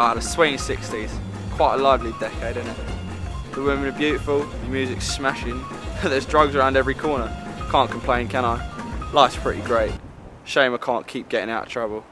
Ah, the swinging 60s. Quite a lively decade, isn't it? The women are beautiful, the music's smashing. There's drugs around every corner. Can't complain, can I? Life's pretty great. Shame I can't keep getting out of trouble.